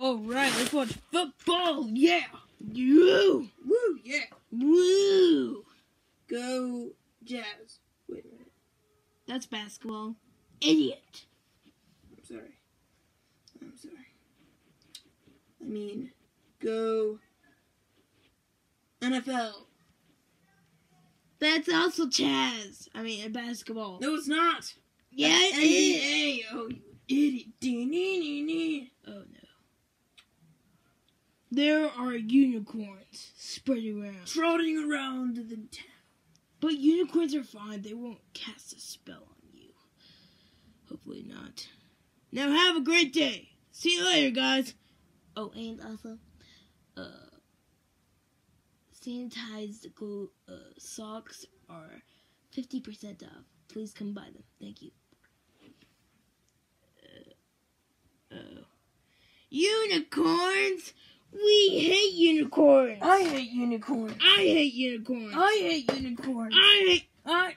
All right, let's watch football. Yeah. You. Woo, yeah. Woo. Go Jazz. Wait a minute. That's basketball. Idiot. I'm sorry. I'm sorry. I mean, go NFL. That's also Chaz. I mean, basketball. No, it's not. Yeah, That's it is. NBA you idiot. Dee-nee-nee-nee. Oh no. There are unicorns spreading around. Trotting around the town. But unicorns are fine. They won't cast a spell on you. Hopefully not. Now have a great day. See you later, guys. Oh, and also, uh, sanitized glue, uh, socks are 50% off. Please come buy them. Thank you. Uh, oh. Unicorns? We hate unicorns. I hate unicorns. I hate unicorns. I hate unicorns. I hate. I.